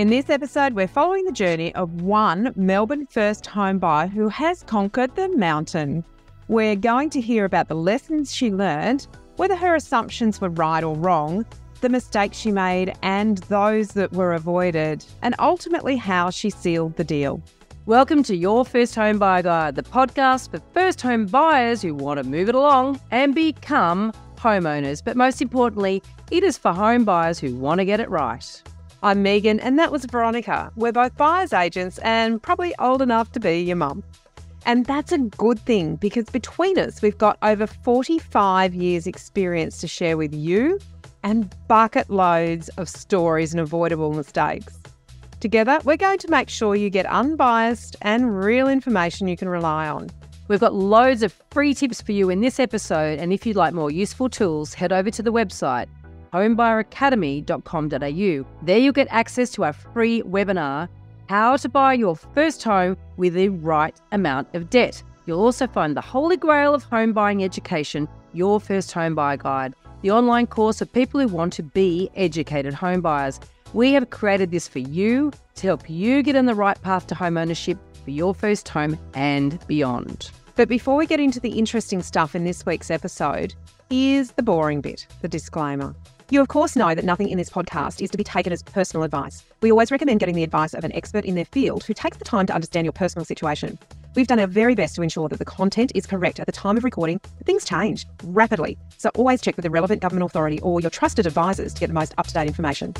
In this episode, we're following the journey of one Melbourne first home buyer who has conquered the mountain. We're going to hear about the lessons she learned, whether her assumptions were right or wrong, the mistakes she made, and those that were avoided, and ultimately how she sealed the deal. Welcome to Your First Home Buyer Guide, the podcast for first home buyers who want to move it along and become homeowners. But most importantly, it is for home buyers who want to get it right. I'm Megan, and that was Veronica. We're both buyer's agents and probably old enough to be your mum. And that's a good thing because between us, we've got over 45 years' experience to share with you and bucket loads of stories and avoidable mistakes. Together, we're going to make sure you get unbiased and real information you can rely on. We've got loads of free tips for you in this episode, and if you'd like more useful tools, head over to the website homebuyeracademy.com.au. There you'll get access to our free webinar, How to Buy Your First Home with the Right Amount of Debt. You'll also find the holy grail of home buying education, Your First Home Buyer Guide, the online course for people who want to be educated home buyers. We have created this for you to help you get on the right path to home ownership for your first home and beyond. But before we get into the interesting stuff in this week's episode, here's the boring bit the disclaimer. You, of course, know that nothing in this podcast is to be taken as personal advice. We always recommend getting the advice of an expert in their field who takes the time to understand your personal situation. We've done our very best to ensure that the content is correct at the time of recording, but things change rapidly. So always check with the relevant government authority or your trusted advisors to get the most up to date information.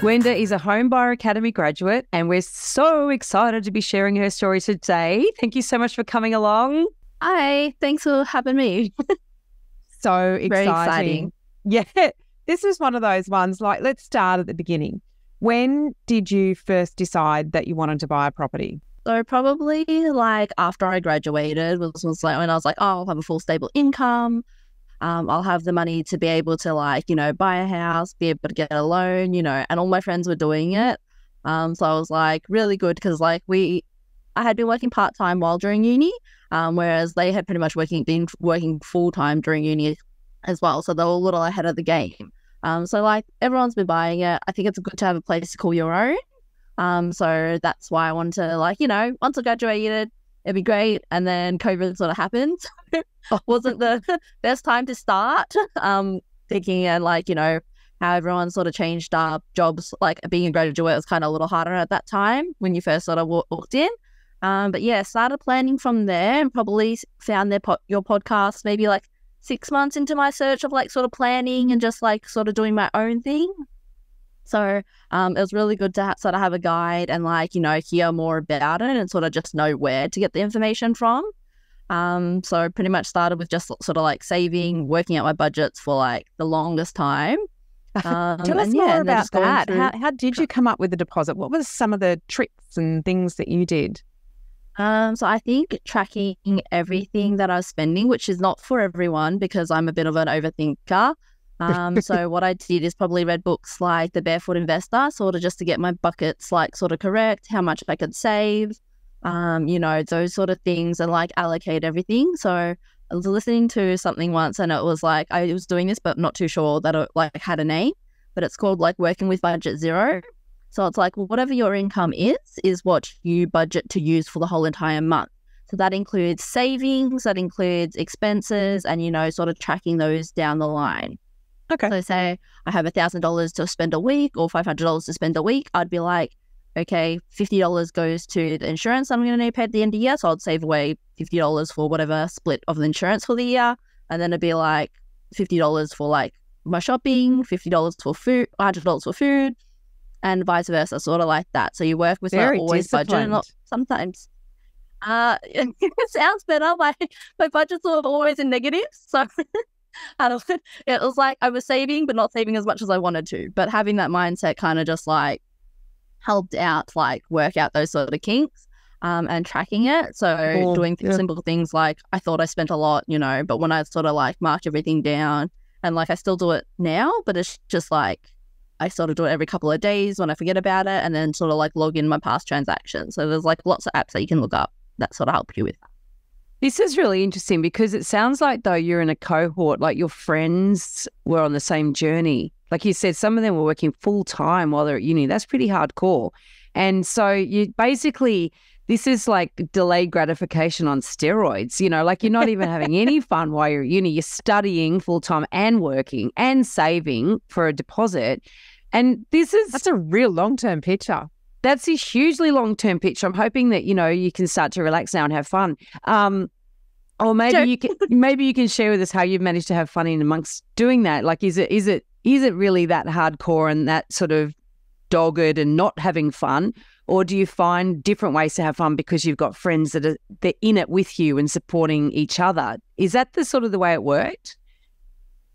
Gwenda is a Home Buyer Academy graduate, and we're so excited to be sharing her story today. Thank you so much for coming along. Hi, thanks for having me. so exciting. Very exciting. Yeah, this is one of those ones. Like, let's start at the beginning. When did you first decide that you wanted to buy a property? So probably like after I graduated was, was like when I was like, oh, I'll have a full stable income um, I'll have the money to be able to like, you know, buy a house, be able to get a loan, you know, and all my friends were doing it. Um, so I was like really good because like we, I had been working part time while during uni, um, whereas they had pretty much working been working full time during uni as well. So they were a little ahead of the game. Um, so like everyone's been buying it. I think it's good to have a place to call your own. Um, so that's why I wanted to like, you know, once I graduated, it'd be great. And then COVID sort of happened. wasn't the best time to start. Um, thinking and like, you know, how everyone sort of changed up jobs, like being a graduate was kind of a little harder at that time when you first sort of walked in. Um, but yeah, started planning from there and probably found their po- your podcast maybe like six months into my search of like sort of planning and just like sort of doing my own thing. So um, it was really good to ha- sort of have a guide and like, you know, hear more about it and sort of just know where to get the information from. Um, so pretty much started with just sort of like saving, working out my budgets for like the longest time. Um, Tell us more about that. Through... How, how did you come up with the deposit? What were some of the tricks and things that you did? Um, so I think tracking everything that I was spending, which is not for everyone because I'm a bit of an overthinker. Um, so what I did is probably read books like The Barefoot Investor, sort of just to get my buckets like sort of correct, how much I could save, um, you know, those sort of things, and like allocate everything. So I was listening to something once, and it was like I was doing this, but not too sure that it like had a name. But it's called like working with budget zero. So it's like whatever your income is, is what you budget to use for the whole entire month. So that includes savings, that includes expenses, and you know, sort of tracking those down the line. Okay. So say I have a thousand dollars to spend a week or five hundred dollars to spend a week, I'd be like, okay, fifty dollars goes to the insurance I'm going to pay at the end of the year, so I'd save away fifty dollars for whatever split of the insurance for the year, and then it'd be like fifty dollars for like my shopping, fifty dollars for food, hundred dollars for food, and vice versa, sort of like that. So you work with Very like, always budget, sometimes. Uh, it sounds better. My my budgets are always in negatives, so and it was like I was saving, but not saving as much as I wanted to. But having that mindset kind of just like helped out, like work out those sort of kinks um, and tracking it. So doing yeah. simple things like I thought I spent a lot, you know, but when I sort of like marked everything down and like I still do it now, but it's just like I sort of do it every couple of days when I forget about it, and then sort of like log in my past transactions. So there's like lots of apps that you can look up that sort of help you with that. This is really interesting because it sounds like though you're in a cohort, like your friends were on the same journey. Like you said, some of them were working full time while they're at uni. That's pretty hardcore. And so you basically this is like delayed gratification on steroids. You know, like you're not even having any fun while you're at uni. You're studying full time and working and saving for a deposit. And this is that's a real long term picture. That's a hugely long term picture. I'm hoping that you know you can start to relax now and have fun. Um, or maybe you can maybe you can share with us how you've managed to have fun in amongst doing that. Like, is it is it is it really that hardcore and that sort of dogged and not having fun, or do you find different ways to have fun because you've got friends that are they're in it with you and supporting each other? Is that the sort of the way it worked?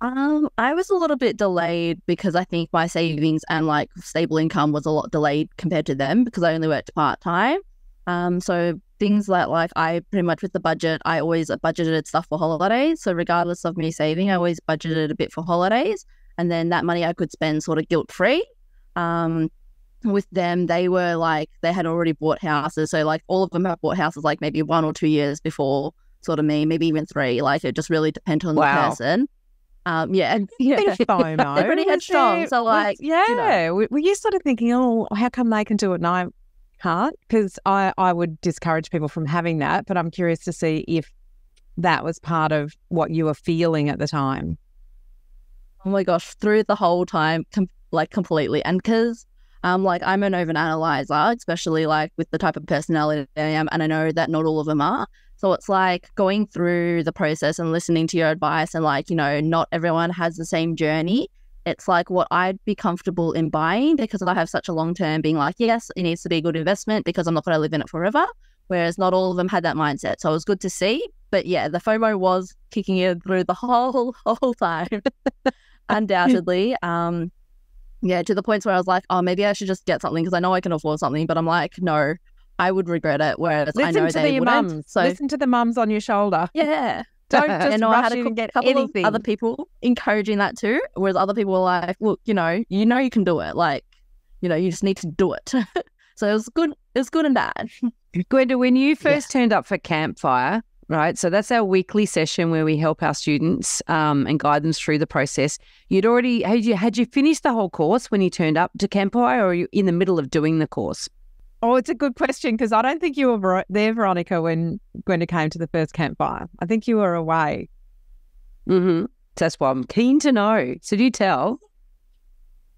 Um, I was a little bit delayed because I think my savings and like stable income was a lot delayed compared to them because I only worked part time. Um, so things that like I pretty much with the budget, I always budgeted stuff for holidays. So regardless of me saving, I always budgeted a bit for holidays, and then that money I could spend sort of guilt free. Um, with them, they were like they had already bought houses, so like all of them have bought houses like maybe one or two years before sort of me, maybe even three. Like it just really depends on Wow. the person. Um, yeah, and yeah, FOMO. They're pretty was headstrong, there? so, like, you know. yeah, were were you sort of thinking, oh, how come they can do it and I can't? Because I, I would discourage people from having that, but I'm curious to see if that was part of what you were feeling at the time. oh my gosh, through the whole time, com- like completely. And because um, like I'm an overanalyzer, especially like with the type of personality I am, and I know that not all of them are. So it's like going through the process and listening to your advice, and like you know, not everyone has the same journey. It's like what I'd be comfortable in buying because I have such a long term being like, yes, it needs to be a good investment because I'm not going to live in it forever. Whereas not all of them had that mindset. So it was good to see. But yeah, the FOMO was kicking in through the whole whole time. Undoubtedly. Um yeah, to the points where I was like, oh, maybe I should just get something because I know I can afford something. But I'm like, no, I would regret it. Whereas I know to they the wouldn't. mums. So Listen to the mums on your shoulder. yeah, Don't just and I had a and get couple anything. of other people encouraging that too. Whereas other people were like, look, you know, you know, you can do it. Like, you know, you just need to do it. so it was good. It was good and bad. Gwenda, when you first turned up for Campfire, right? So that's our weekly session where we help our students um, and guide them through the process. You'd already had you had you finished the whole course when you turned up to Campfire, or are you in the middle of doing the course? Oh, it's a good question because I don't think you were there, Veronica, when Gwenda came to the first campfire. I think you were away. Mm-hmm. That's why I'm keen to know. So do you tell?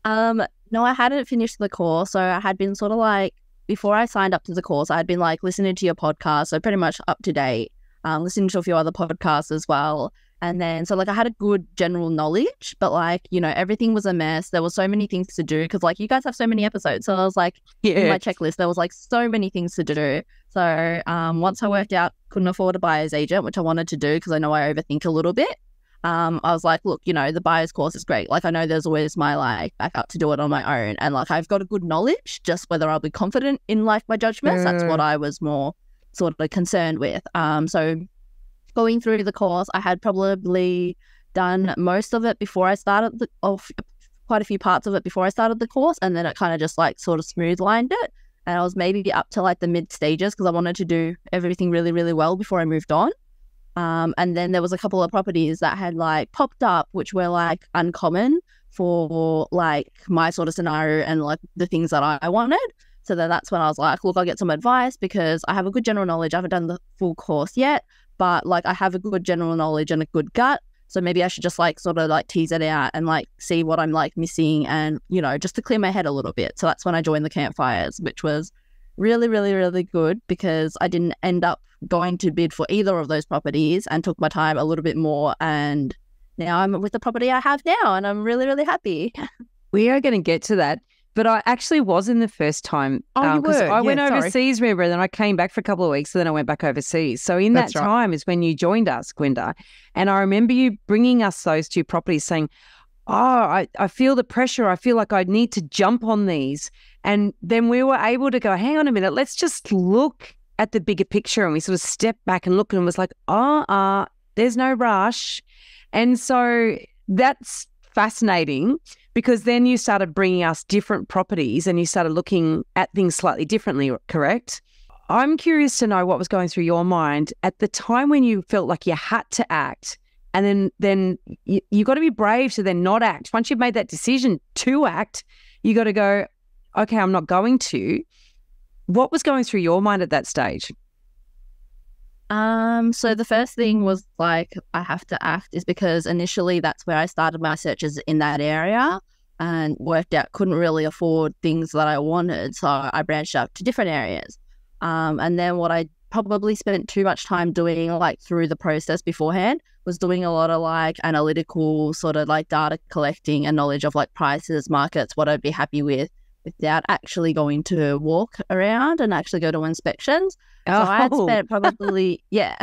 Um, no, I hadn't finished the course, so I had been sort of like before I signed up to the course, I had been like listening to your podcast, so pretty much up to date. Um, listening to a few other podcasts as well, and then so like I had a good general knowledge, but like you know everything was a mess. There were so many things to do because like you guys have so many episodes, so I was like in my checklist there was like so many things to do. So um, once I worked out couldn't afford a buyer's agent, which I wanted to do because I know I overthink a little bit. Um, I was like, look, you know, the buyer's course is great. Like, I know there's always my like backup to do it on my own, and like I've got a good knowledge. Just whether I'll be confident in like my judgments, that's what I was more sort of concerned with. Um, so going through the course, I had probably done most of it before I started the, of quite a few parts of it before I started the course, and then it kind of just like sort of smooth lined it. And I was maybe up to like the mid stages because I wanted to do everything really, really well before I moved on. Um, and then there was a couple of properties that had like popped up, which were like uncommon for like my sort of scenario and like the things that I, I wanted. So then that's when I was like, look, I'll get some advice because I have a good general knowledge. I haven't done the full course yet, but like I have a good general knowledge and a good gut. So maybe I should just like sort of like tease it out and like see what I'm like missing and, you know, just to clear my head a little bit. So that's when I joined the campfires, which was really, really, really good because I didn't end up going to bid for either of those properties and took my time a little bit more. And now I'm with the property I have now and I'm really, really happy. We are going to get to that. But I actually was in the first time. Oh, you um, 'cause were? I went Yeah, sorry. overseas, remember, and then I came back for a couple of weeks, and then I went back overseas. So in That's that right. time is when you joined us, Gwenda. And I remember you bringing us those two properties saying, Oh, I, I feel the pressure. I feel like I need to jump on these. And then we were able to go, hang on a minute, let's just look at the bigger picture. And we sort of stepped back and looked and was like, oh, uh, there's no rush. And so that's fascinating because then you started bringing us different properties and you started looking at things slightly differently, correct? I'm curious to know what was going through your mind at the time when you felt like you had to act and then then you, you got to be brave to then not act. Once you've made that decision to act, you got to go, okay, I'm not going to. What was going through your mind at that stage? Um, so the first thing was like I have to act is because initially that's where I started my searches in that area and worked out couldn't really afford things that I wanted, so I branched out to different areas. Um, and then what I probably spent too much time doing like through the process beforehand was doing a lot of like analytical sort of like data collecting and knowledge of like prices, markets, what I'd be happy with without actually going to walk around and actually go to inspections. So I had Oh. spent probably, yeah,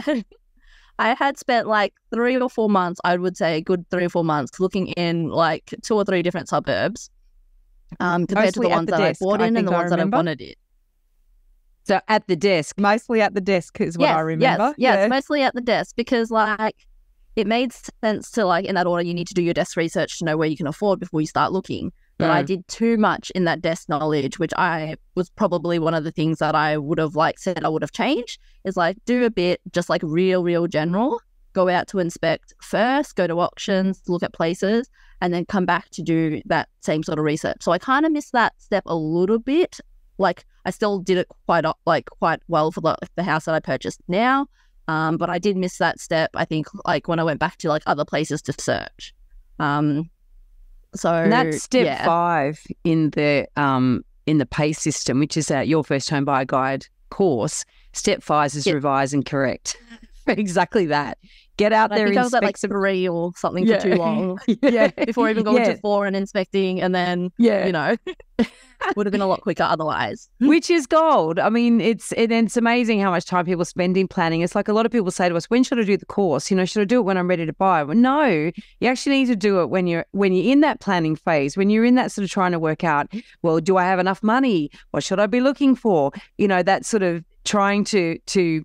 I had spent like three or four months, I would say a good three or four months looking in like two or three different suburbs um, compared to the ones the that desk, I bought I in and the I ones that I wanted it. So at the desk. Mostly at the desk is what yes, I remember. Yes, yes, mostly at the desk because like it made sense to like in that order you need to do your desk research to know where you can afford before you start looking. But I Mm. did too much in that desk knowledge, which I was probably one of the things that I would have like said I would have changed is like do a bit just like real, real general. Go out to inspect first, go to auctions, look at places, and then come back to do that same sort of research. So I kind of missed that step a little bit. Like I still did it quite like quite well for the, the house that I purchased now, um, but I did miss that step. I think like when I went back to like other places to search. Um, so And that's step yeah. five in the um in the pay system, which is uh, your first home buyer guide course. Step five is Yep. revise and correct. exactly that. Get out there, think I was at like three or something Yeah. for too long yeah, before even going Yeah. to four and inspecting, and then yeah. you know would have been a lot quicker otherwise. which is gold. I mean, it's it, it's amazing how much time people spend in planning. It's like a lot of people say to us, "When should I do the course? You know, should I do it when I'm ready to buy?" Well, no, you actually need to do it when you're when you're in that planning phase, when you're in that sort of trying to work out, well, do I have enough money? What should I be looking for? You know, that sort of trying to to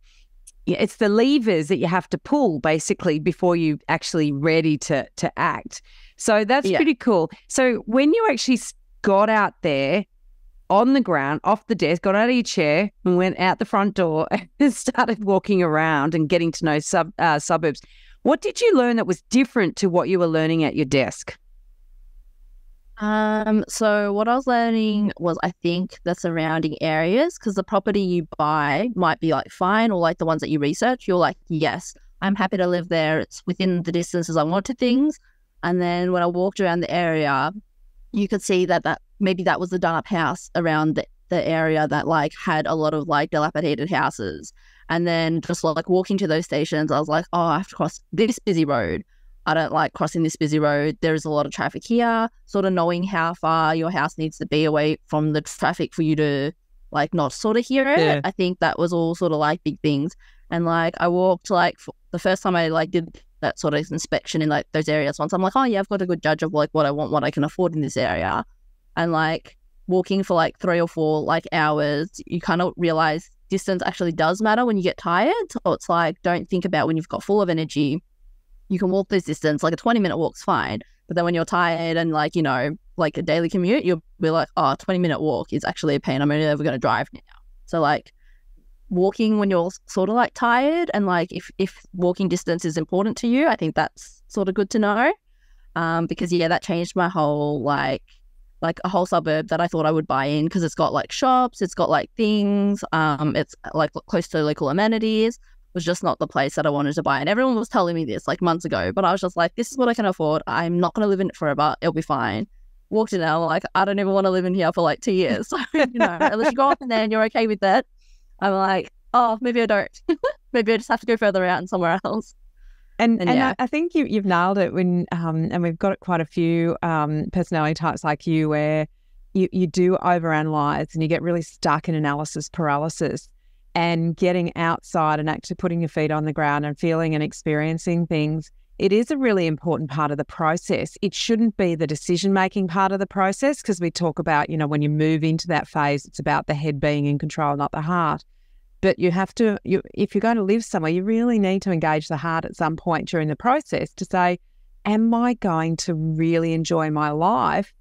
it's the levers that you have to pull basically before you actually ready to to act. So that's Yeah. pretty cool. So when you actually got out there on the ground, off the desk, got out of your chair and went out the front door and started walking around and getting to know sub uh, suburbs, what did you learn that was different to what you were learning at your desk? Um, so what I was learning was I think the surrounding areas because the property you buy might be like fine or like the ones that you research, you're like, yes, I'm happy to live there. It's within the distances I want to things. And then when I walked around the area, you could see that that maybe that was a done up house around the, the area that like had a lot of like dilapidated houses. And then just like walking to those stations, I was like, oh, I have to cross this busy road. I don't like crossing this busy road. There is a lot of traffic here. Sort of knowing how far your house needs to be away from the traffic for you to like not sort of hear it. Yeah. I think that was all sort of like big things. And like I walked like the first time I like did that sort of inspection in like those areas once, I'm like, oh yeah, I've got a good judge of like what I want, what I can afford in this area. And like walking for like three or four like hours, you kind of realize distance actually does matter when you get tired. So it's like don't think about when you've got full of energy you can walk this distance, like a 20 minute walk's fine. But then when you're tired and like, you know, like a daily commute, you'll be like, oh, 20 minute walk is actually a pain. I'm only ever going to drive now. So like walking when you're sort of like tired and like if, if walking distance is important to you, I think that's sort of good to know. Um, because yeah, that changed my whole like like a whole suburb that I thought I would buy in because it's got like shops, it's got like things, um, it's like close to local amenities was just not the place that I wanted to buy. And everyone was telling me this like months ago, but I was just like, this is what I can afford. I'm not going to live in it forever. It'll be fine. Walked in there, like, I don't even want to live in here for like two years. So, you know, unless you go up in there and you're okay with that, I'm like, oh, maybe I don't. maybe I just have to go further out and somewhere else. And And and yeah. I, I think you you've nailed it when um and we've got quite a few um personality types like you where you you do overanalyze and you get really stuck in analysis paralysis and getting outside and actually putting your feet on the ground and feeling and experiencing things it is a really important part of the process. It shouldn't be the decision making part of the process because we talk about you know when you move into that phase it's about the head being in control not the heart. But you have to you if you're going to live somewhere you really need to engage the heart at some point during the process to say am I going to really enjoy my life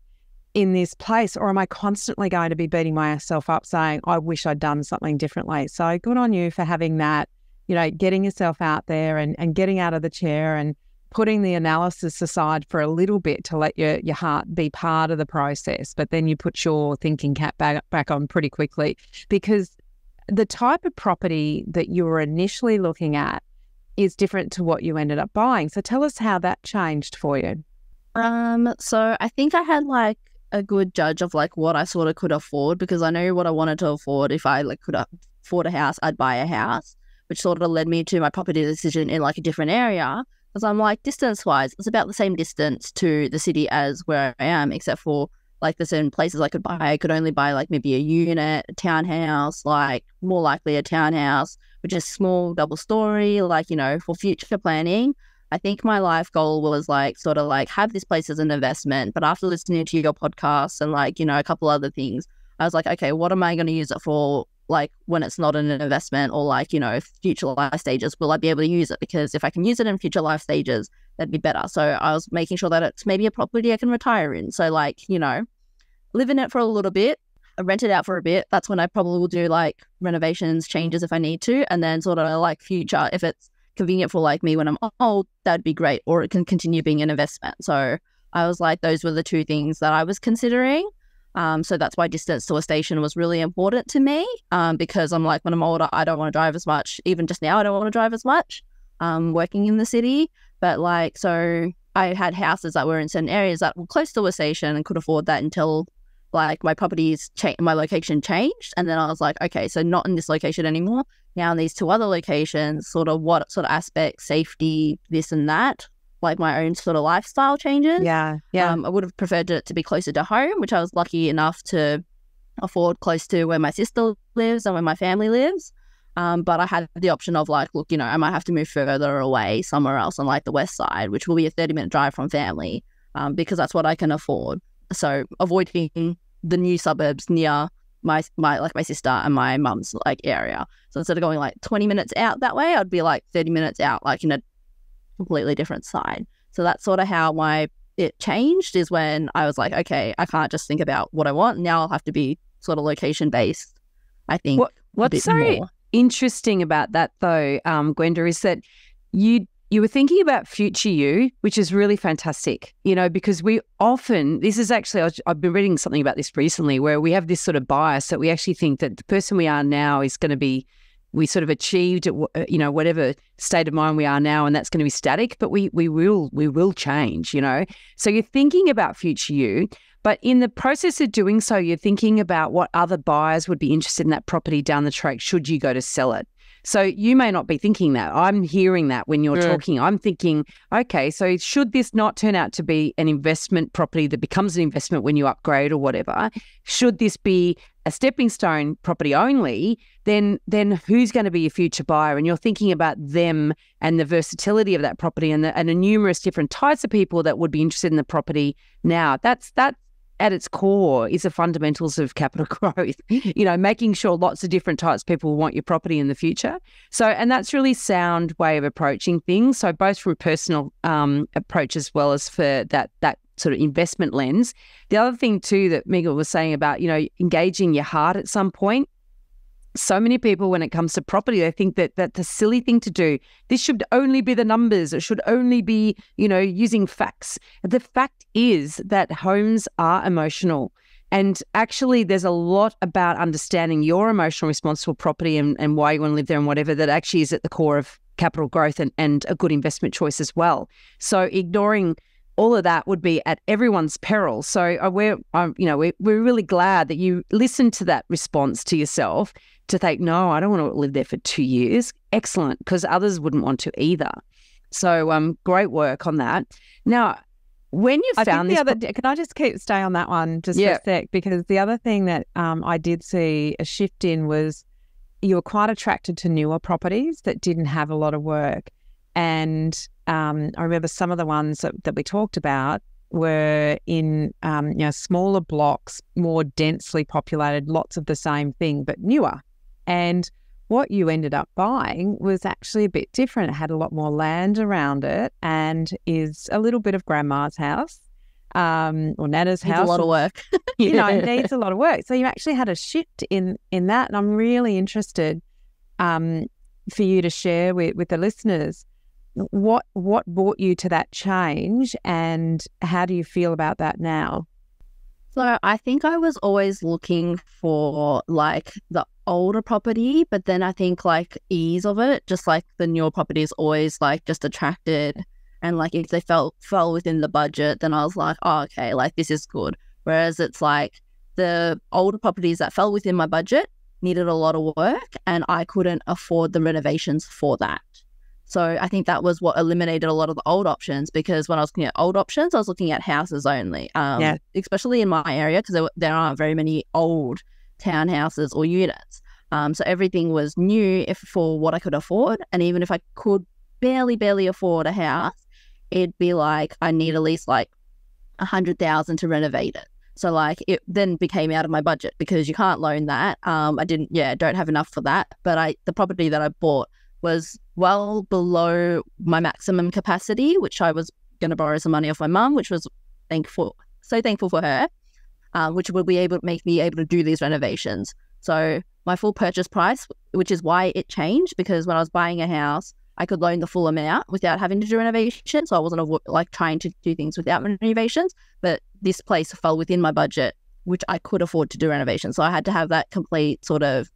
in this place or am I constantly going to be beating myself up saying, I wish I'd done something differently? So good on you for having that, you know, getting yourself out there and, and getting out of the chair and putting the analysis aside for a little bit to let your, your heart be part of the process. But then you put your thinking cap back, back on pretty quickly because the type of property that you were initially looking at is different to what you ended up buying. So tell us how that changed for you. Um, so I think I had like a good judge of like what I sort of could afford because I know what I wanted to afford. If I like could afford a house, I'd buy a house, which sort of led me to my property decision in like a different area. Because I'm like distance wise, it's about the same distance to the city as where I am, except for like the certain places I could buy. I could only buy like maybe a unit, a townhouse, like more likely a townhouse, which is small, double story, like you know for future planning. I think my life goal was like sort of like have this place as an investment. But after listening to your podcast and like, you know, a couple other things, I was like, okay, what am I going to use it for? Like when it's not an investment or like, you know, future life stages, will I be able to use it? Because if I can use it in future life stages, that'd be better. So I was making sure that it's maybe a property I can retire in. So like, you know, live in it for a little bit, uh, rent it out for a bit. That's when I probably will do like renovations, changes if I need to. And then sort of like future, if it's convenient for like me when I'm old, that'd be great. Or it can continue being an investment. So I was like, those were the two things that I was considering. Um, so that's why distance to a station was really important to me um, because I'm like, when I'm older, I don't want to drive as much. Even just now, I don't want to drive as much um, working in the city. But like, so I had houses that were in certain areas that were close to a station and could afford that until like my properties, cha- my location changed. And then I was like, okay, so not in this location anymore now in these two other locations, sort of what sort of aspects, safety, this and that, like my own sort of lifestyle changes. Yeah. Yeah. Um, I would have preferred it to be closer to home, which I was lucky enough to afford close to where my sister lives and where my family lives. Um, but I had the option of like, look, you know, I might have to move further away somewhere else on like the west side, which will be a 30 minute drive from family um, because that's what I can afford. So avoiding the new suburbs near my my like my sister and my mum's like area. So instead of going like 20 minutes out that way, I'd be like 30 minutes out, like in a completely different side. So that's sort of how my it changed is when I was like, okay, I can't just think about what I want. Now I'll have to be sort of location based. I think. What, what's so more. interesting about that though, um, Gwenda, is that you you were thinking about future you, which is really fantastic, you know, because we often, this is actually, I've been reading something about this recently where we have this sort of bias that we actually think that the person we are now is going to be, we sort of achieved, uh, you know, whatever state of mind we are now, and that's going to be static, but we, we will, we will change, you know. So you're thinking about future you, but in the process of doing so, you're thinking about what other buyers would be interested in that property down the track should you go to sell it. So you may not be thinking that. I'm hearing that when you're yeah. talking. I'm thinking, okay, so should this not turn out to be an investment property that becomes an investment when you upgrade or whatever? Should this be a stepping stone property only, then then who's going to be your future buyer? And you're thinking about them and the versatility of that property and the, and the numerous different types of people that would be interested in the property now. That's that at its core is the fundamentals of capital growth. you know, making sure lots of different types of people want your property in the future. So, and that's really sound way of approaching things. So, both from a personal um, approach as well as for that that sort of investment lens. The other thing too that Megan was saying about you know engaging your heart at some point so many people when it comes to property they think that that's a silly thing to do this should only be the numbers. It should only be you know using facts. The fact is that homes are emotional. And actually there's a lot about understanding your emotional response to a property and, and why you want to live there and whatever that actually is at the core of capital growth and, and a good investment choice as well. So ignoring all of that would be at everyone's peril. So uh, we're, um, you know, we're, we're really glad that you listened to that response to yourself to think, no, I don't want to live there for two years. Excellent, because others wouldn't want to either. So, um, great work on that. Now, when you found the this, other, can I just keep stay on that one just yeah. for a sec? Because the other thing that um, I did see a shift in was you were quite attracted to newer properties that didn't have a lot of work, and um, I remember some of the ones that, that we talked about were in um, you know smaller blocks, more densely populated, lots of the same thing, but newer. And what you ended up buying was actually a bit different. It had a lot more land around it and is a little bit of grandma's house um, or Nana's Needs house. a lot of work. you know, it needs a lot of work. So you actually had a shift in in that, and I'm really interested um, for you to share with with the listeners what what brought you to that change, and how do you feel about that now? So I think I was always looking for like the older property, but then I think like ease of it, just like the newer properties always like just attracted and like if they fell fell within the budget, then I was like, oh okay, like this is good. Whereas it's like the older properties that fell within my budget needed a lot of work and I couldn't afford the renovations for that. So I think that was what eliminated a lot of the old options because when I was looking at old options, I was looking at houses only. Um, Yeah. Especially in my area because there, there aren't very many old townhouses or units. Um, so everything was new if for what I could afford. And even if I could barely, barely afford a house, it'd be like I need at least like a hundred thousand to renovate it. So like it then became out of my budget because you can't loan that. Um, I didn't, yeah, don't have enough for that. But I, the property that I bought was well below my maximum capacity, which I was going to borrow some money off my mum, which was thankful, so thankful for her, um, which will be able to make me able to do these renovations. So my full purchase price, which is why it changed, because when I was buying a house, I could loan the full amount without having to do renovations. So I wasn't like trying to do things without renovations. But this place fell within my budget, which I could afford to do renovations. So I had to have that complete sort of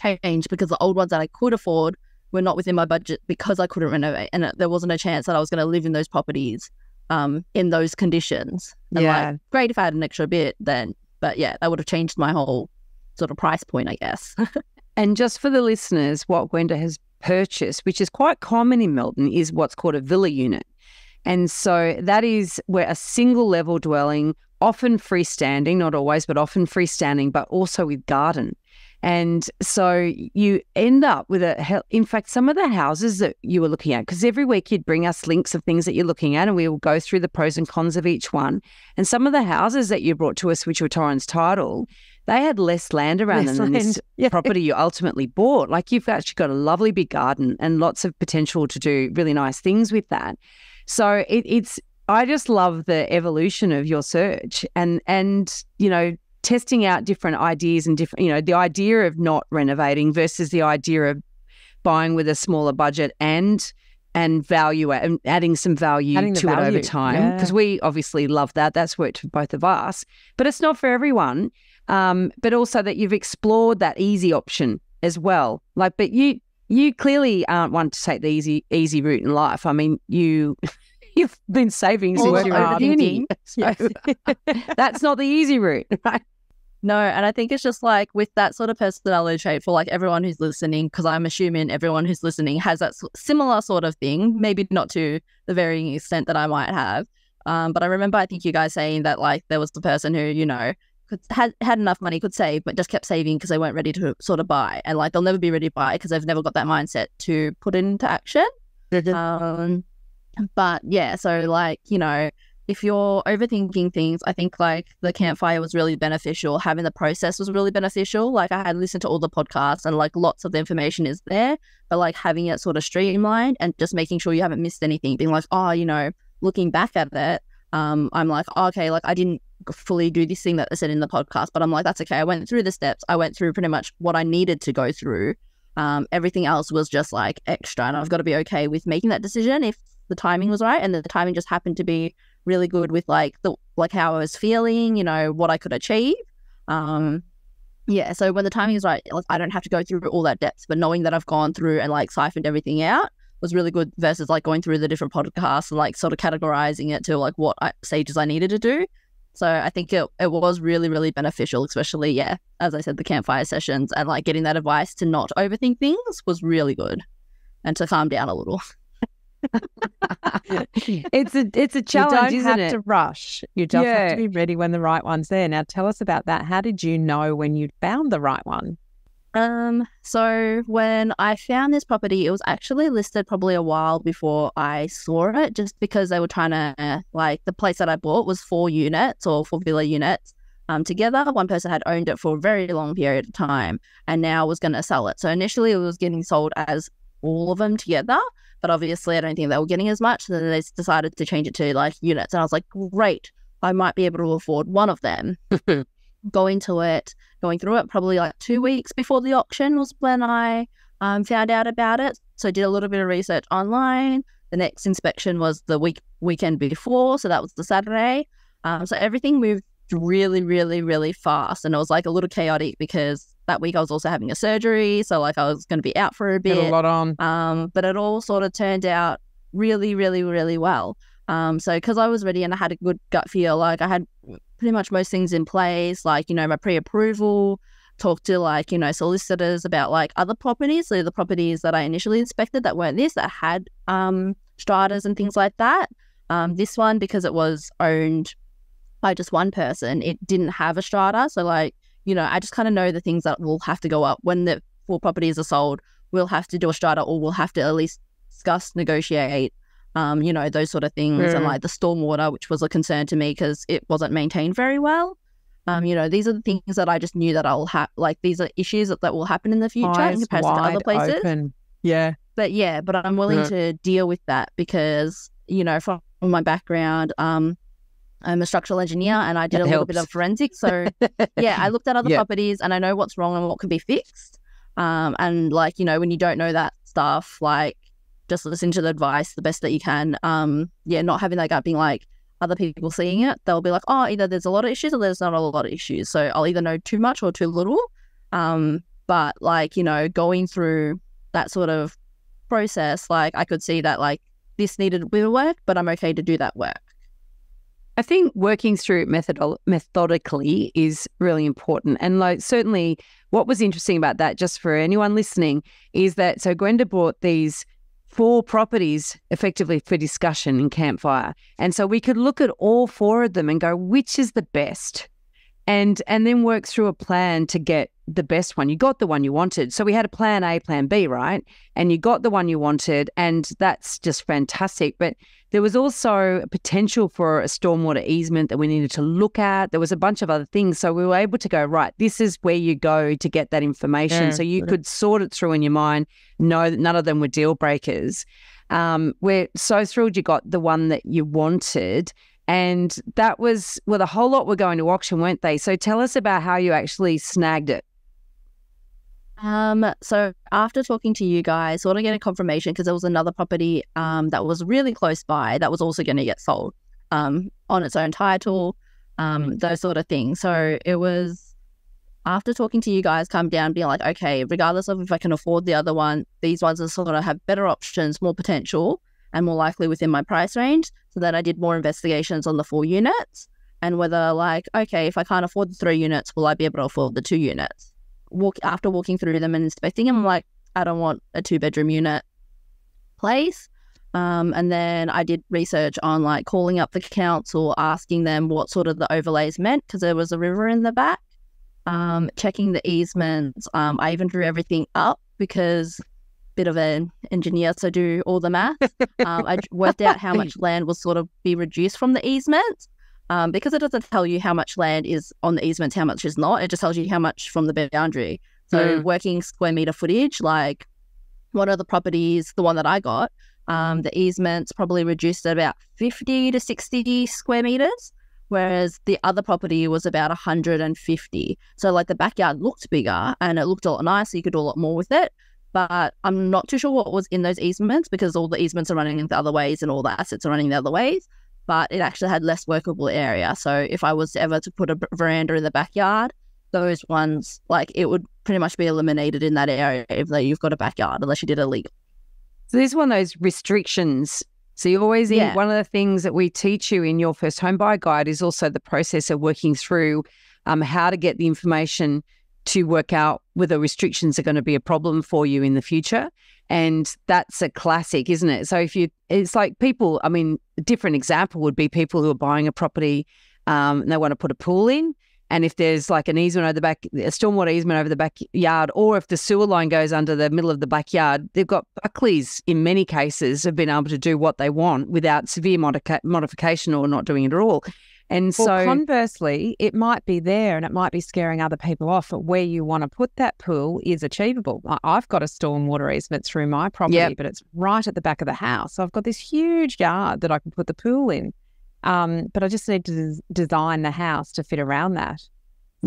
change because the old ones that I could afford were not within my budget because I couldn't renovate, and uh, there wasn't a chance that I was going to live in those properties um, in those conditions. And Yeah. like, great if I had an extra bit then, but yeah, that would have changed my whole sort of price point, I guess. And just for the listeners, what Gwenda has purchased, which is quite common in Melbourne, is what's called a villa unit. And so that is where a single level dwelling, often freestanding, not always, but often freestanding, but also with garden. And so you end up with a, in fact, some of the houses that you were looking at, because every week you'd bring us links of things that you're looking at, and we will go through the pros and cons of each one. And some of the houses that you brought to us, which were Torrens title, they had less land around Less them than this yeah. property you ultimately bought. Like you've actually got a lovely big garden and lots of potential to do really nice things with that. So it, it's I just love the evolution of your search and and you know testing out different ideas and different you know the idea of not renovating versus the idea of buying with a smaller budget and and value and adding some value Adding to it over value, time yeah. because we obviously love that that's worked for both of us but it's not for everyone um, but also that you've explored that easy option as well. Like, but you you clearly aren't one to take the easy easy route in life. I mean, you you've been saving since the you were uni, so that's not the easy route, right? No, and I think it's just like with that sort of personality trait for like everyone who's listening, because I'm assuming everyone who's listening has that similar sort of thing, maybe not to the varying extent that I might have. Um, but I remember, I think you guys saying that like there was the person who, you know, could, had had enough money, could save, but just kept saving because they weren't ready to sort of buy, and like they'll never be ready to buy because they've never got that mindset to put into action. Um, but yeah, so like, you know, if you're overthinking things, I think like the campfire was really beneficial. Having the process was really beneficial. Like I had listened to all the podcasts and like lots of the information is there, but like having it sort of streamlined and just making sure you haven't missed anything, being like, oh, you know, looking back at it, um, I'm like, oh, okay, like I didn't fully do this thing that I said in the podcast, but I'm like, that's okay. I went through the steps. I went through pretty much what I needed to go through. Um, everything else was just like extra, and I've got to be okay with making that decision if the timing was right, and the timing just happened to be really good with like the like how I was feeling, you know, what I could achieve. Um, yeah, so when the timing is right, like, I don't have to go through all that depth, but knowing that I've gone through and like siphoned everything out was really good versus like going through the different podcasts and like sort of categorizing it to like what I, stages I needed to do. So I think it, it was really, really beneficial, especially, yeah, as I said, the campfire sessions and like getting that advice to not overthink things was really good and to calm down a little. it's a it's a challenge, you don't have it? to rush. You just have to be ready when the right one's there. Now, tell us about that. How did you know when you'd found the right one? Um, so when I found this property, it was actually listed probably a while before I saw it, just because they were trying to like the place that I bought was four units or four villa units. um, together. One person had owned it for a very long period of time and now was going to sell it. So initially it was getting sold as all of them together, but obviously I don't think they were getting as much. So then they decided to change it to like units. And I was like, great, I might be able to afford one of them. going to it, going through it, probably like two weeks before the auction was when I um, found out about it. So I did a little bit of research online. The next inspection was the week weekend before, so that was the Saturday. Um, so everything moved really, really, really fast, and it was like a little chaotic because that week I was also having a surgery, so like I was going to be out for a bit. Got a lot on. Um, but it all sort of turned out really, really, really well. Um, so because I was ready and I had a good gut feel, like I had pretty much most things in place, like you know my pre-approval, talked to like you know solicitors about like other properties, so the properties that I initially inspected that weren't this that had um stratas and things like that. Um, this one because it was owned by just one person, it didn't have a strata, so like you know I just kind of know the things that will have to go up when the four properties are sold. We'll have to do a strata, or we'll have to at least discuss, negotiate um, you know, those sort of things, mm. and like the stormwater, which was a concern to me because it wasn't maintained very well. Um, you know, these are the things that I just knew that I'll have. Like these are issues that, that will happen in the future Eyes in comparison to other places. Open. Yeah, but yeah, but I'm willing yeah. to deal with that because you know, from my background, um, I'm a structural engineer and I did that a helps. little bit of forensics. So yeah, I looked at other yeah. properties and I know what's wrong and what can be fixed. Um, and like you know, when you don't know that stuff, like just listen to the advice the best that you can. Um, yeah, not having that gut being like other people seeing it, they'll be like, oh, either there's a lot of issues or there's not a lot of issues. So I'll either know too much or too little. Um, but like, you know, going through that sort of process, like I could see that like this needed a bit of work, but I'm okay to do that work. I think working through it method- methodically is really important. And like certainly what was interesting about that, just for anyone listening, is that so Gwenda brought these four properties effectively for discussion in Campfire. And so we could look at all four of them and go, which is the best? And and then work through a plan to get the best one. You got the one you wanted. So we had a plan A, plan B, right? And you got the one you wanted, and that's just fantastic. But there was also a potential for a stormwater easement that we needed to look at. There was a bunch of other things. So we were able to go, right, this is where you go to get that information. Yeah. So you could sort it through in your mind, know that none of them were deal breakers. Um, we're so thrilled you got the one that you wanted. And that was, well, a whole lot were going to auction, weren't they? So tell us about how you actually snagged it. Um, so after talking to you guys, sort of getting confirmation because there was another property um that was really close by that was also going to get sold um on its own title, um those sort of things. So it was after talking to you guys, come down, being like, okay, regardless of if I can afford the other one, these ones are sort of have better options, more potential, and more likely within my price range. So then I did more investigations on the four units and whether like, okay, if I can't afford the three units, will I be able to afford the two units? Walk after walking through them and inspecting them, like, I don't want a two bedroom unit place. Um, and then I did research on like calling up the council, asking them what sort of the overlays meant because there was a river in the back. Um, checking the easements. Um, I even drew everything up because bit of an engineer, so do all the math. Um, I worked out how much land will sort of be reduced from the easement um, because it doesn't tell you how much land is on the easements, how much is not. It just tells you how much from the boundary. So mm. working square meter footage, like one of the properties, the one that I got, um, the easements probably reduced at about 50 to 60 square meters, whereas the other property was about 150. So like the backyard looked bigger and it looked a lot nicer. You could do a lot more with it. But I'm not too sure what was in those easements because all the easements are running the other ways and all the assets are running the other ways but it actually had less workable area. So if I was ever to put a veranda in the backyard, those ones, like it would pretty much be eliminated in that area if like, you've got a backyard, unless you did a leak. So there's one of those restrictions. So you always, yeah. one of the things that we teach you in your first home buy guide is also the process of working through um, how to get the information to work out whether restrictions are going to be a problem for you in the future. And that's a classic, isn't it? So if you, it's like people, I mean, a different example would be people who are buying a property um, and they want to put a pool in. And if there's like an easement over the back, a stormwater easement over the backyard, or if the sewer line goes under the middle of the backyard, they've got Buckley's in many cases have been able to do what they want without severe modica- modification or not doing it at all. And Well, so, conversely, it might be there and it might be scaring other people off, but where you want to put that pool is achievable. I've got a stormwater easement through my property, Yep. but it's right at the back of the house. So I've got this huge yard that I can put the pool in. Um, but I just need to des- design the house to fit around that.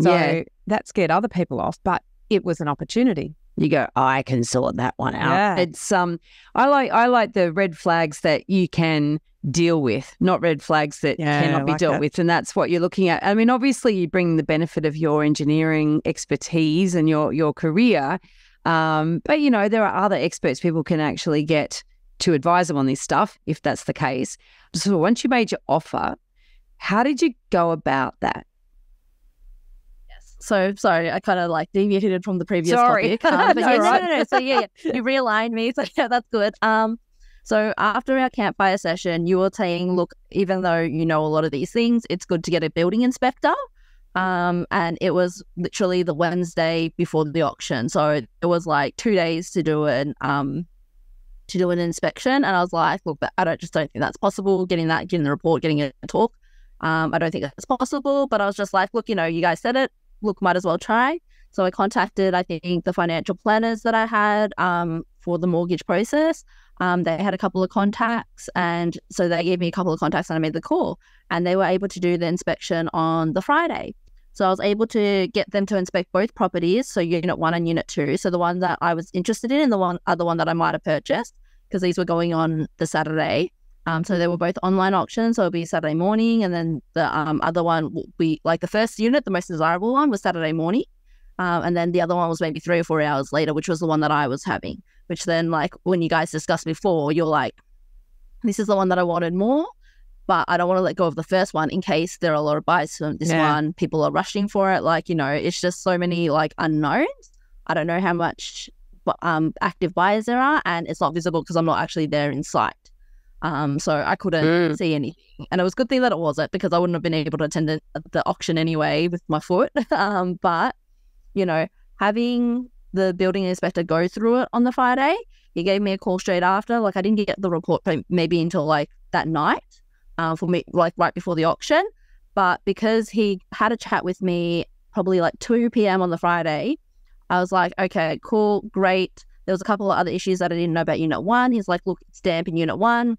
So Yeah. that scared other people off, but it was an opportunity. you go, I can sort that one out. Yeah. It's um I like I like the red flags that you can deal with, not red flags that Yeah, cannot I be like dealt that. with. And that's what you're looking at. I mean, obviously you bring the benefit of your engineering expertise and your your career. Um, but you know, there are other experts people can actually get to advise them on this stuff if that's the case. So once you made your offer, how did you go about that? Yes. So sorry, I kind of like deviated from the previous Sorry. topic. Um, but No, yeah, no, no, no. So yeah, yeah, you realigned me. So yeah, that's good. Um, so after our campfire session, you were saying, look, even though you know a lot of these things, it's good to get a building inspector. Um, and it was literally the Wednesday before the auction, so it was like two days to do an um to do an inspection. And I was like, look, I don't just don't think that's possible. Getting that, getting the report, getting a talk. Um, I don't think that's possible. But I was just like, look, you know, you guys said it. Look, might as well try. So I contacted, I think, the financial planners that I had um, for the mortgage process. Um, they had a couple of contacts, and so they gave me a couple of contacts, and I made the call. And they were able to do the inspection on the Friday. So I was able to get them to inspect both properties, so unit one and unit two. So the one that I was interested in, and the one other one that I might have purchased, because these were going on the Saturday. Um, so they were both online auctions. So it'll be Saturday morning, and then the um, other one will be like the first unit, the most desirable one, was Saturday morning, um, and then the other one was maybe three or four hours later, which was the one that I was having. Which then, like when you guys discussed before, you're like, "This is the one that I wanted more." But I don't want to let go of the first one in case there are a lot of buys from this Yeah. one. People are rushing for it. Like, you know, it's just so many like unknowns. I don't know how much um, active buyers there are, and it's not visible because I'm not actually there in sight. Um, so I couldn't Mm. see anything, and it was a good thing that it wasn't because I wouldn't have been able to attend the, the auction anyway with my foot. um, but you know, having the building inspector go through it on the Friday, he gave me a call straight after. Like I didn't get the report maybe until like that night, uh, for me, like right before the auction. But because he had a chat with me probably like 2 p.m. on the Friday, I was like, okay, cool, great. There was a couple of other issues that I didn't know about unit one. He's like, look, it's damp in unit one.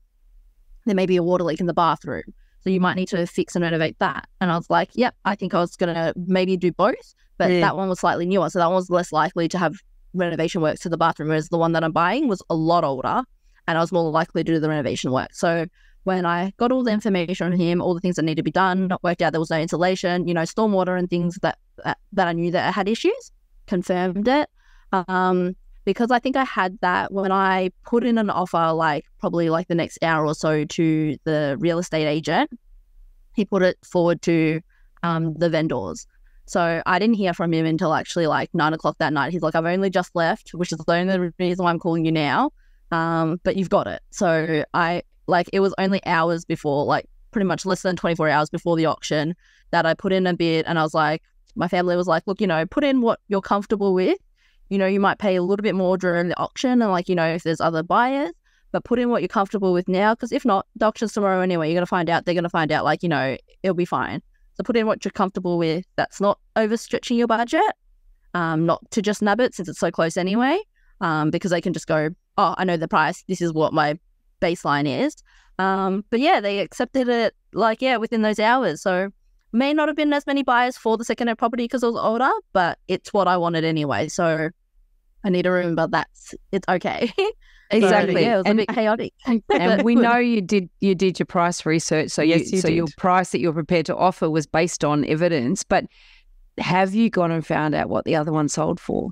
There may be a water leak in the bathroom. So you might need to fix and renovate that. And I was like, yep, I think I was going to maybe do both. But Yeah. that one was slightly newer. So that one was less likely to have renovation works to the bathroom, whereas the one that I'm buying was a lot older and I was more likely to do the renovation work. So when I got all the information from him, all the things that need to be done, not worked out there was no insulation, you know, stormwater and things that that, that I knew that I had issues, confirmed it. Um, because I think I had that when I put in an offer, like probably like the next hour or so to the real estate agent. He put it forward to um, the vendors. So I didn't hear from him until actually like nine o'clock that night. He's like, I've only just left, which is the only reason why I'm calling you now. Um, but you've got it. So I like it was only hours before, like pretty much less than 24 hours before the auction that I put in a bid and I was like, my family was like, look, you know, put in what you're comfortable with. You know, you might pay a little bit more during the auction and like, you know, if there's other buyers, but put in what you're comfortable with now. Because if not, the auction's tomorrow anyway. You're going to find out, they're going to find out, like, you know, it'll be fine. So put in what you're comfortable with that's not overstretching your budget, um, not to just nab it since it's so close anyway, um, because they can just go, oh, I know the price. This is what my baseline is. Um, but yeah, they accepted it like, yeah, within those hours. So may not have been as many buyers for the second property because it was older, but it's what I wanted anyway. So I need to remember that's it's okay. Exactly. yeah, it was And- a bit chaotic. and we know you did you did your price research so Yes, you, you so your price that you're prepared to offer was based on evidence but have you gone and found out what the other one sold for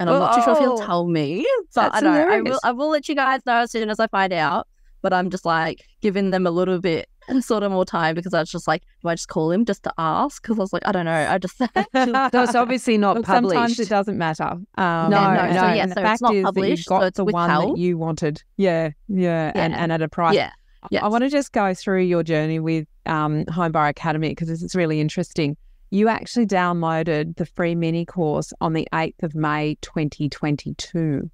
and I'm not too sure if he'll Oh, tell me. But that's I know I hilarious. will, I will let you guys know as soon as I find out. But I'm just like giving them a little bit sort of more time because I was just like, do I just call him just to ask? Because I was like, I don't know. I just it's obviously not Look, published sometimes it doesn't matter. Um, No, no. and- So, yeah, and the so it's fact not is that you got so it's the one that you wanted. Yeah, yeah, And, Yeah. and at a price. yeah, yes. I want to just go through your journey with um, Homebuyer Academy because this is really interesting. You actually downloaded the free mini course on the 8th of May 2022.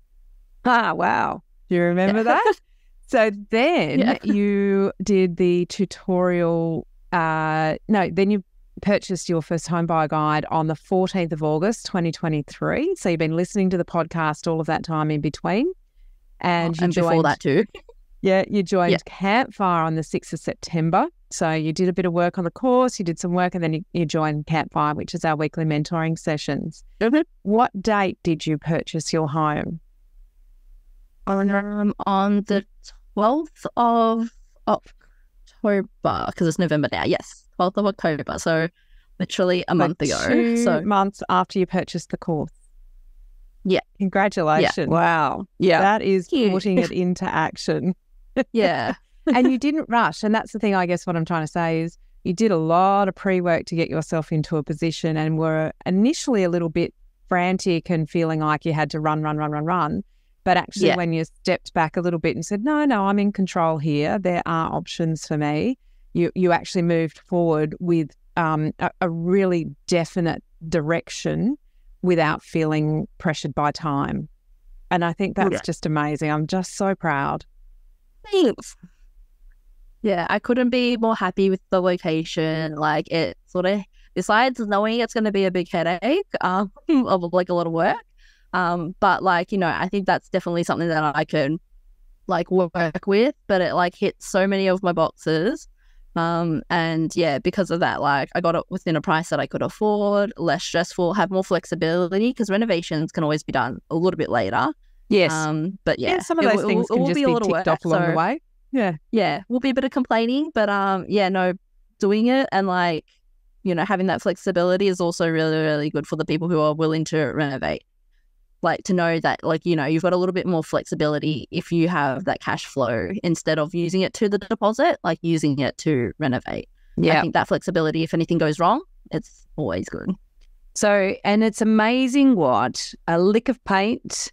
Ah, wow. Do you remember that? So then Yeah. you did the tutorial uh, no, then you purchased your first home buyer guide on the 14th of August, 2023. So you've been listening to the podcast all of that time in between. And, you and joined, before that too. Yeah, you joined Yeah. Campfire on the 6th of September. So you did a bit of work on the course, you did some work, and then you, you joined Campfire, which is our weekly mentoring sessions. Mhm. What date did you purchase your home? Um, on the 12th of October, because it's November now. Yes, 12th of October. So literally a month ago. Two So months after you purchased the course. Yeah. Congratulations. Wow. Yeah. That is Thank putting it into action. yeah, and you didn't rush. And that's the thing, I guess, what I'm trying to say is you did a lot of pre work to get yourself into a position and were initially a little bit frantic and feeling like you had to run, run, run, run, run. But actually, Yeah. when you stepped back a little bit and said, no, no, I'm in control here, there are options for me, you, you actually moved forward with um, a, a really definite direction without feeling pressured by time. And I think that's Yeah. just amazing. I'm just so proud. thanks. Yeah, I couldn't be more happy with the location. Like it sort of, besides knowing it's going to be a big headache um, of like a lot of work, um, but like you know, I think that's definitely something that I can like work with. But it like hits so many of my boxes, um, and yeah, because of that, like I got it within a price that I could afford, less stressful, have more flexibility because renovations can always be done a little bit later. Yes. Um, but yeah, Yeah, some of it those will- things it can just be be, a little ticked work, off along so- the way. Yeah. yeah, will be a bit of complaining, but um, yeah, no, doing it and like, you know, having that flexibility is also really, really good for the people who are willing to renovate. Like to know that, like, you know, you've got a little bit more flexibility if you have that cash flow instead of using it to the deposit, like using it to renovate. Yeah. I think that flexibility, if anything goes wrong, it's always good. So, and it's amazing what a lick of paint,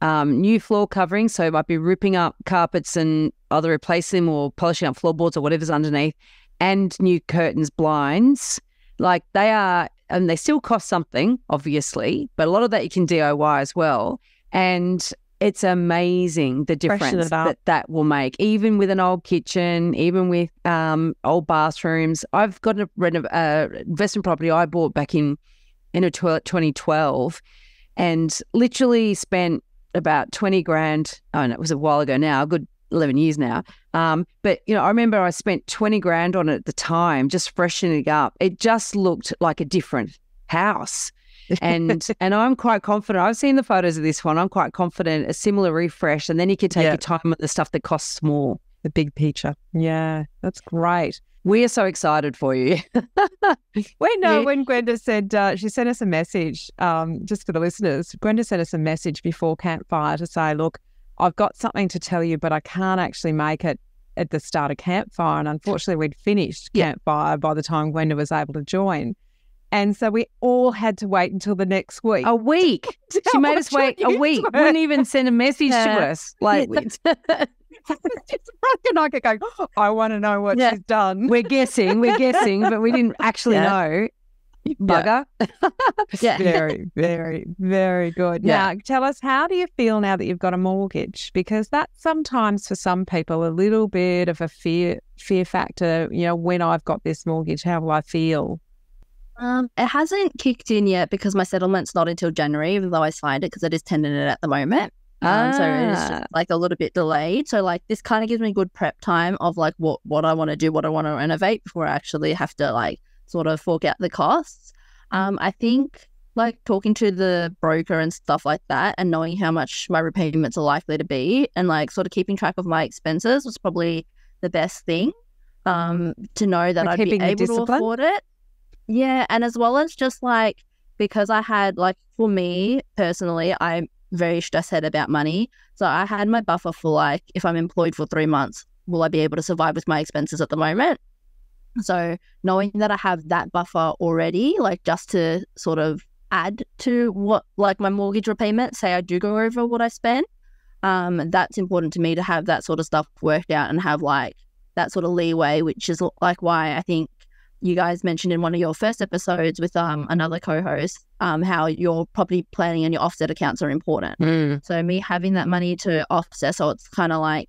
um, new floor covering. So, it might be ripping up carpets and either replacing them or polishing up floorboards or whatever's underneath, and new curtains, blinds. Like they are, and they still cost something, obviously, but a lot of that you can DIY as well. And it's amazing the difference that that will make, even with an old kitchen, even with um, old bathrooms. I've got a renov- uh, investment property I bought back in in a tw- 2012 and literally spent about 20 grand. Oh, no, it was a while ago now, a good 11 years now. Um, but, you know, I remember I spent 20 grand on it at the time, just freshening it up. It just looked like a different house. and and I'm quite confident. I've seen the photos of this one. I'm quite confident a similar refresh, and then you can take Yeah. your time with the stuff that costs more. The big picture. Yeah, that's great. We are so excited for you. We know Yeah. when Gwenda said uh, she sent us a message, um, just for the listeners. Gwenda sent us a message before campfire to say, "Look, I've got something to tell you, but I can't actually make it at the start of campfire." And unfortunately, we'd finished Yeah. campfire by the time Gwenda was able to join, and so we all had to wait until the next week. a week. She made us wait a week. Wouldn't even send a message to us. Like Yeah, and I could go, "Oh, I want to know what Yeah. she's done. we're guessing, we're guessing, but we didn't actually Yeah. know. Bugger. Yeah. Very, very, very good. Yeah. Now, tell us, how do you feel now that you've got a mortgage? Because that's sometimes for some people a little bit of a fear fear factor. You know, when I've got this mortgage, how will I feel? Um, it hasn't kicked in yet because my settlement's not until January, even though I signed it because it is tenanted at the moment. Um, so it's Ah. just like a little bit delayed. So like this kind of gives me good prep time of like what what I want to do, what I want to renovate before I actually have to like sort of fork out the costs. Um, I think like talking to the broker and stuff like that, and knowing how much my repayments are likely to be, and like sort of keeping track of my expenses was probably the best thing. Um, to know that Like I'd be able to afford it. Yeah, and as well as just like because I had like for me personally, I'm very stressed head about money. So I had my buffer for like if I'm employed for three months, will I be able to survive with my expenses at the moment? So knowing that I have that buffer already, like just to sort of add to what like my mortgage repayment, say I do go over what I spend, um, that's important to me to have that sort of stuff worked out and have like that sort of leeway, which is like why I think you guys mentioned in one of your first episodes with um another co-host um how your property planning and your offset accounts are important. Mm. So me having that money to offset, so it's kind of like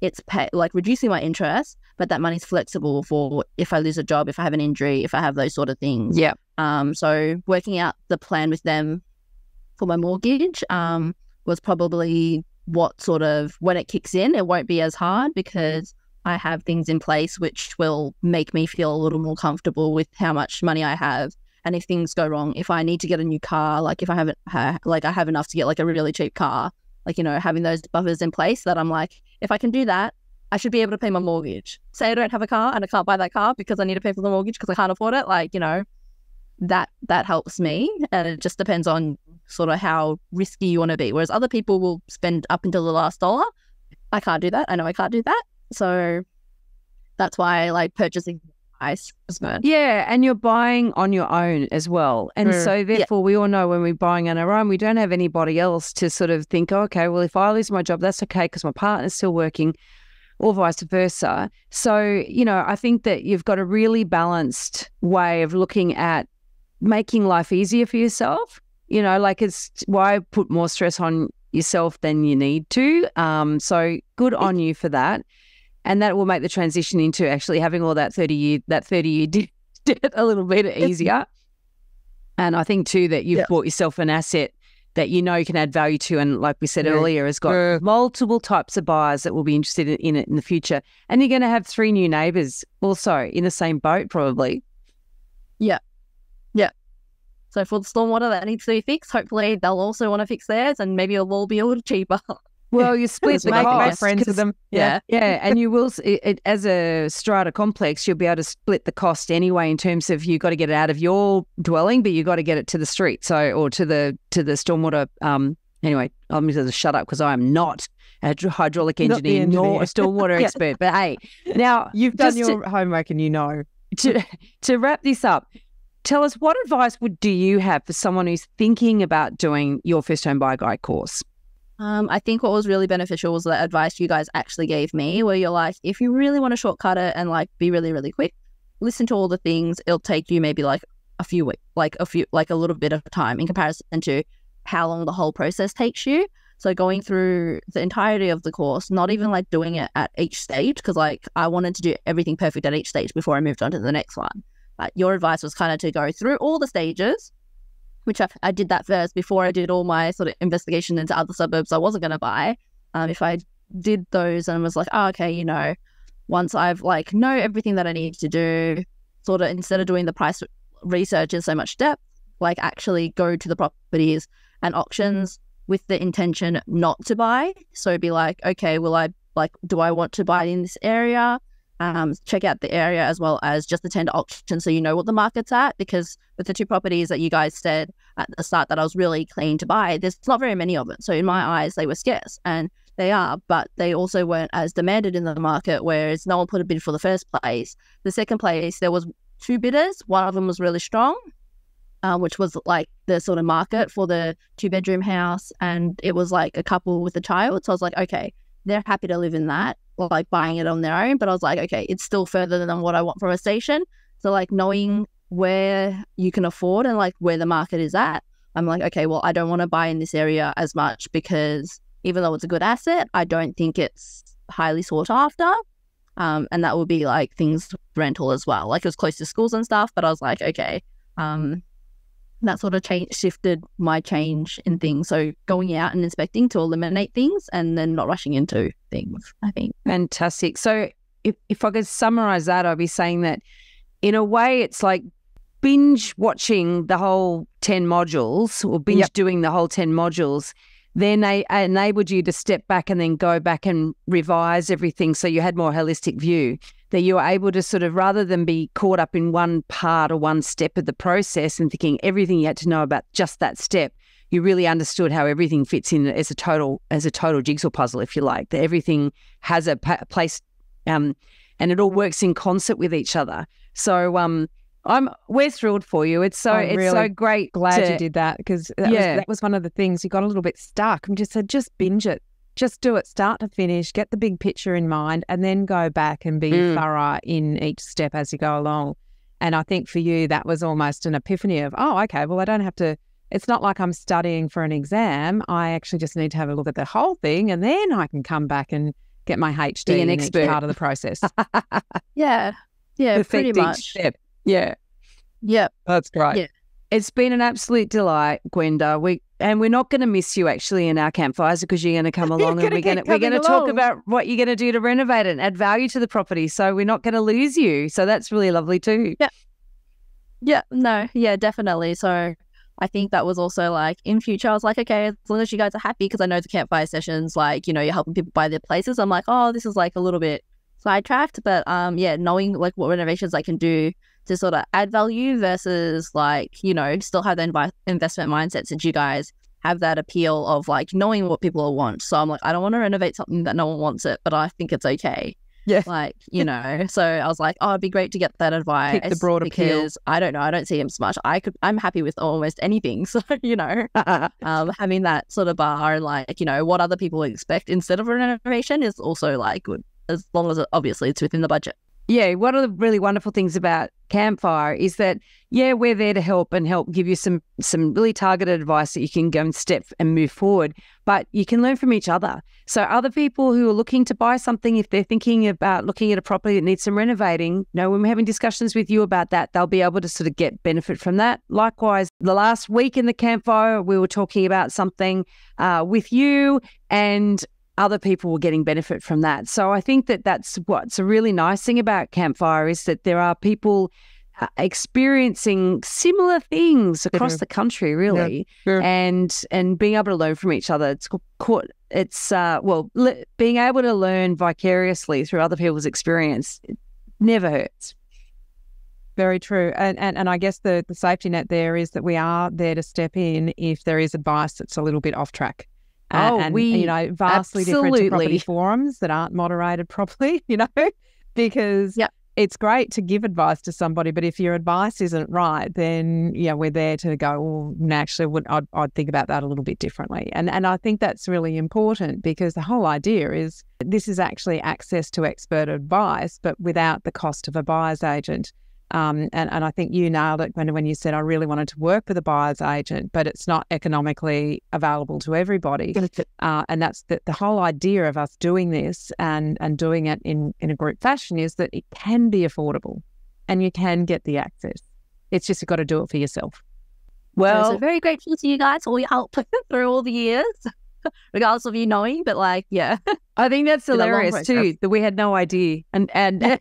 it's pay, like reducing my interest, but that money's flexible for if I lose a job, if I have an injury, if I have those sort of things. Yeah. Um, so working out the plan with them for my mortgage um, was probably what sort of when it kicks in, it won't be as hard because I have things in place which will make me feel a little more comfortable with how much money I have. And if things go wrong, if I need to get a new car, like if I haven't like I have enough to get like a really cheap car, like you know having those buffers in place that I'm like, if I can do that, I should be able to pay my mortgage. Say I don't have a car and I can't buy that car because I need to pay for the mortgage because I can't afford it. Like you know, that that helps me, and it just depends on sort of how risky you want to be. Whereas other people will spend up until the last dollar. I can't do that. I know I can't do that. So that's why I like purchasing ice. Yeah, and you're buying on your own as well. And Mm, so yeah. therefore we all know when we're buying on our own, we don't have anybody else to sort of think, "Oh, okay, well if I lose my job, that's okay because my partner's still working or vice versa. So, you know, I think that you've got a really balanced way of looking at making life easier for yourself. You know, like it's why put more stress on yourself than you need to. Um, so good on you for that. And that will make the transition into actually having all that 30 year that 30 year debt a little bit easier. And I think too that you've Yeah. bought yourself an asset that you know you can add value to. And like we said Yeah. earlier, has got Yeah. multiple types of buyers that will be interested in, in it in the future. And you're going to have three new neighbors also in the same boat, probably. Yeah. Yeah. So for the stormwater that needs to be fixed, hopefully they'll also want to fix theirs, and maybe it'll all be a little cheaper. Well, you split the we got Make, make cost. friends with them. yeah. Yeah, and you will it, it, as a strata complex, you'll be able to split the cost anyway in terms of you've got to get it out of your dwelling, but you've got to get it to the street, so or to the to the stormwater. Um, anyway, I'm going to shut up because I am not a hydraulic the engineer, nor a engineer. stormwater Yeah. expert. But hey, now You've done just to- your homework and you know. to to wrap this up, tell us what advice would do you have for someone who's thinking about doing your first home buyer guide course? Um, I think what was really beneficial was the advice you guys actually gave me, where you're like, if you really want to shortcut it and like be really, really quick, listen to all the things. It'll take you maybe like a few weeks, like a few, like a little bit of time in comparison to how long the whole process takes you. So going through the entirety of the course, not even like doing it at each stage, because like I wanted to do everything perfect at each stage before I moved on to the next one. But your advice was kind of to go through all the stages, which I, I did that first before I did all my sort of investigation into other suburbs I wasn't going to buy. Um, if I did those and was like, oh, okay, you know, once I've like know everything that I need to do, sort of instead of doing the price research in so much depth, like actually go to the properties and auctions with the intention not to buy. So be like, okay, will I like, do I want to buy in this area? Um, check out the area as well as just attend auction so you know what the market's at. Because with the two properties that you guys said at the start that I was really keen to buy, there's not very many of them. So in my eyes, they were scarce and they are, but they also weren't as demanded in the market, whereas no one put a bid for the first place. The second place, there was two bidders. One of them was really strong, uh, which was like the sort of market for the two bedroom house. And it was like a couple with a child. So I was like, okay, they're happy to live in that, like buying it on their own. But I was like, okay, it's still further than what I want from a station. So like knowing where you can afford and like where the market is at, I'm like, okay, well, I don't want to buy in this area as much because even though it's a good asset, I don't think it's highly sought after. Um, and that would be like things rental as well. Like it was close to schools and stuff, but I was like, okay, um, that sort of change shifted my change in things. So going out and inspecting to eliminate things and then not rushing into things, I think. Fantastic. So, if, if I could summarize that, I'd be saying that in a way, it's like binge watching the whole 10 modules or binge Yep. doing the whole 10 modules. Then they enabled you to step back and then go back and revise everything so you had more holistic view. That you were able to sort of, rather than be caught up in one part or one step of the process and thinking everything you had to know about just that step, you really understood how everything fits in as a total as a total jigsaw puzzle, if you like. That everything has a pa- place, um, and it all works in concert with each other. So, um, I'm we're thrilled for you. It's so I'm it's really so great. Glad to- you did that because that, Yeah. was, that was one of the things you got a little bit stuck and just said, just binge it. Just do it start to finish, get the big picture in mind, and then go back and be Mm. thorough in each step as you go along. And I think for you, that was almost an epiphany of, oh, okay, well, I don't have to, it's not like I'm studying for an exam. I actually just need to have a look at the whole thing and then I can come back and get my HD Be an in each expert. part of the process. Yeah. Yeah, Perfect pretty much. step. Yeah, Yeah. that's great. Yeah. It's been an absolute delight, Gwenda. We and we're not going to miss you actually in our campfires because you're going to come along and we're going to we're going to talk about what you're going to do to renovate it and add value to the property. So we're not going to lose you. So that's really lovely too. Yeah. Yeah, no, yeah, definitely. So I think that was also like in future, I was like, okay, as long as you guys are happy, because I know the campfire sessions, like, you know, you're helping people buy their places. I'm like, oh, this is like a little bit sidetracked. But um, yeah, knowing like what renovations I can do to sort of add value versus like, you know, still have the invi- investment mindset since you guys have that appeal of like knowing what people want. So I'm like, I don't want to renovate something that no one wants it, but I think it's okay. Yeah. Like, you know, so I was like, oh, it'd be great to get that advice. the broad appeal. because I don't know, I don't see him so much. I could, I'm happy with almost anything. So, you know, um, having that sort of bar and like, you know, what other people expect instead of a renovation is also like good as long as it, obviously it's within the budget. Yeah, one of the really wonderful things about Campfire is that yeah, we're there to help and help give you some some really targeted advice that you can go and step and move forward. But you can learn from each other. So other people who are looking to buy something, if they're thinking about looking at a property that needs some renovating, you know, when we're having discussions with you about that, they'll be able to sort of get benefit from that. Likewise, the last week in the campfire, we were talking about something uh, with you and other people were getting benefit from that. So I think that that's what's a really nice thing about Campfire is that there are people uh, experiencing similar things across Mhm. the country, really, sure. and and being able to learn from each other. It's co- it's uh, well, le- being able to learn vicariously through other people's experience it never hurts. Very true. And, and and I guess the, the safety net there is that we are there to step in if there is advice that's a little bit off track. Uh, Oh, and, we- you know, vastly different to property absolutely. forums that aren't moderated properly, you know, because Yep. it's great to give advice to somebody, but if your advice isn't right, then yeah, we're there to go. Well, actually, would I'd, I'd think about that a little bit differently, and and I think that's really important because the whole idea is this is actually access to expert advice, but without the cost of a buyer's agent. Um, and, and I think you nailed it when, when you said I really wanted to work with a buyer's agent, but it's not economically available to everybody. Uh, and that's the, the whole idea of us doing this and, and doing it in, in a group fashion is that it can be affordable and you can get the access. It's just you've got to do it for yourself. Well, so very grateful to you guys for all your help through all the years, regardless of you knowing. But like, yeah, I think that's Been a long hilarious too that we had no idea. And and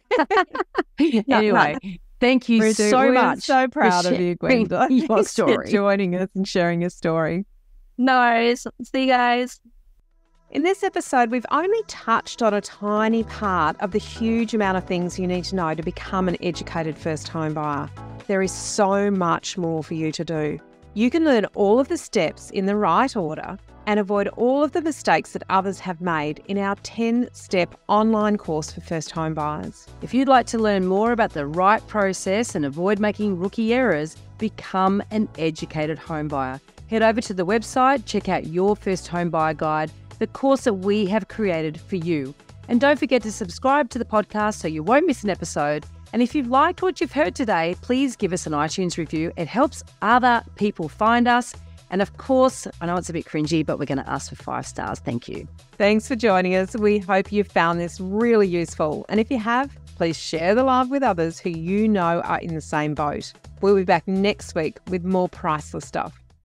anyway, thank you so we're much. So proud of you, Gwenda. your story. joining us and sharing your story. no worries. See you guys. In this episode, we've only touched on a tiny part of the huge amount of things you need to know to become an educated first home buyer. There is so much more for you to do. You can learn all of the steps in the right order and avoid all of the mistakes that others have made in our 10 step online course for first home buyers. If you'd like to learn more about the right process and avoid making rookie errors, become an educated home buyer. Head over to the website, check out your first home buyer guide, the course that we have created for you. And don't forget to subscribe to the podcast so you won't miss an episode. And if you've liked what you've heard today, please give us an iTunes review. It helps other people find us. And of course, I know it's a bit cringy, but we're going to ask for five stars. Thank you. Thanks for joining us. We hope you found this really useful. And if you have, please share the love with others who you know are in the same boat. We'll be back next week with more priceless stuff.